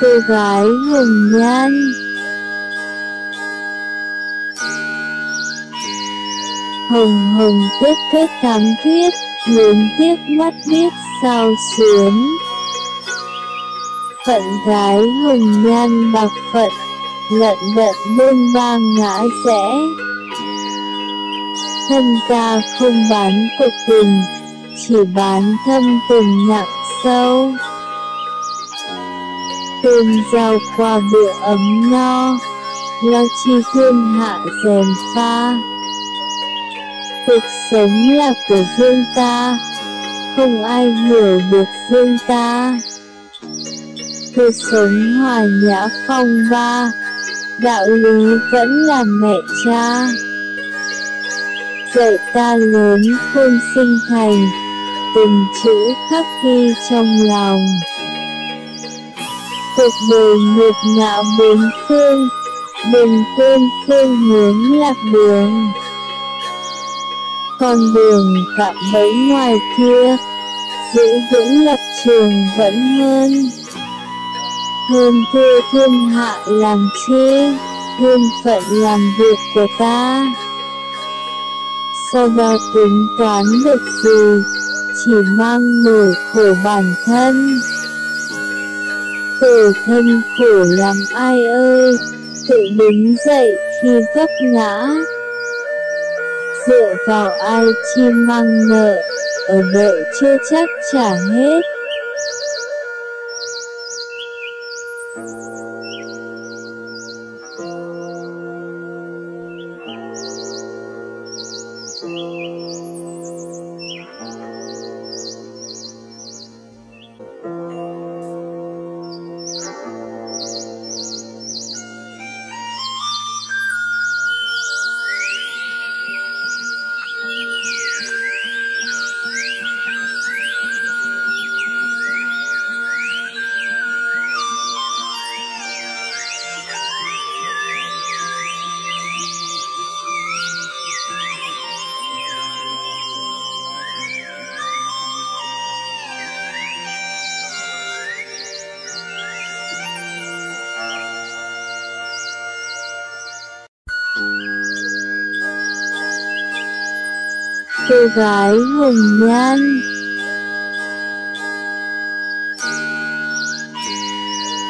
Cô gái hồng nhan. Hồng hồng tuyết tuyết thám thiết, Luyến tiếc mắt biết sao xuyến Phận gái hồng nhan bạc phận, Lận đận bôn ba ngã rẽ. Thân ta không bán cuộc tình chỉ bán thâm từng nặng sâu. Cơm giao qua bữa ấm no, Lo chi thiên hạ rèm pha. Cuộc sống là của riêng ta, Không ai hiểu được riêng ta. Cuộc sống hòa nhã phong ba, Đạo lý vẫn là mẹ cha. Dạy ta lớn khôn sinh thành. Từng chữ khắc ghi trong lòng. Cuộc đời ngược ngạo bốn phương Đừng quên phương hướng lạc đường. Con đường cạm bẫy ngoài kia, giữ vững lập trường vẫn hơn. Hơn thua thiên hạ làm chi hơn phận làm việc của ta. Sau đó tính toán được gì chỉ mang nổi khổ bản thân khổ thân khổ làm ai ơi tự đứng dậy khi vấp ngã dựa vào ai chi mang nợ, ở đợi chưa chắc trả hết. Cô gái hồng nhan.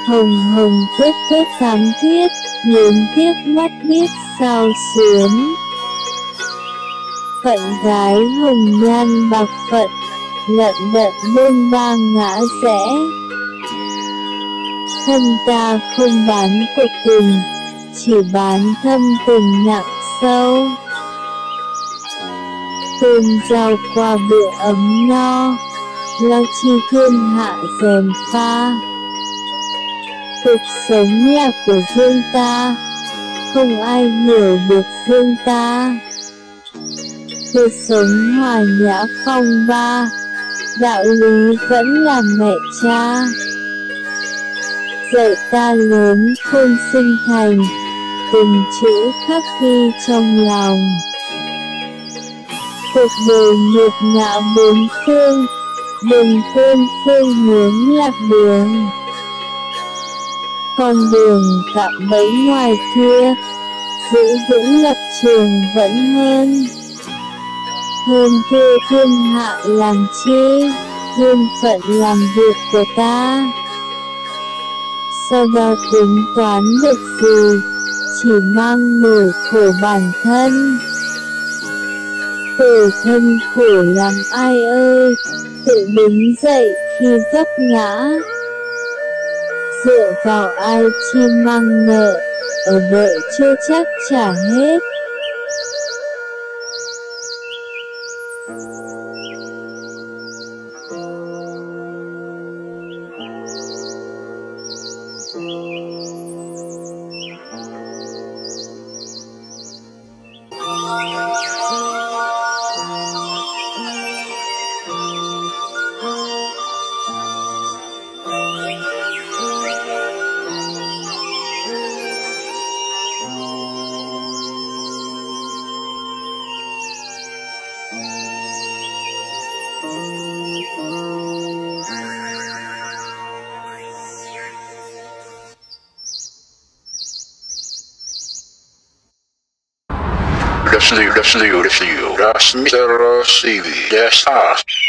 Hồng hồng tuyết tuyết thám thiết luyến tiếc mắt biết sao sướng. Phận gái hồng nhan bạc phận, lận đận bôn ba ngã rẽ. Thân ta không bán cuộc tình, chỉ bán thâm tình nặng sâu cơm rau qua bữa ấm no lo chi thiên hạ dèm pha. Cuộc sống là của riêng ta, không ai hiểu được riêng ta. Cuộc sống hòa nhã phong ba, đạo lý vẫn là mẹ cha. Dạy ta lớn khôn sinh thành từng chữ khắc ghi trong lòng cuộc đời ngược ngã bốn phương. Đừng quên phương hướng lạc đường. Con đường cạm bẫy ngoài kia, giữ vững lập trường vẫn hơn hơn thua thiên hạ làm chi hơn phận làm việc của ta. Sau đó tính toán được gì chỉ mang nổi khổ bản thân khổ thân khổ làm ai ơi, tự đứng dậy khi vấp ngã. Dựa vào ai chi mang nợ, ở vợ chưa chắc trả hết. Rossi, Rossi, Rossi, Rossi, Rossi, you. Rossi, Rossi, Rossi, That's Rossi, Rossi,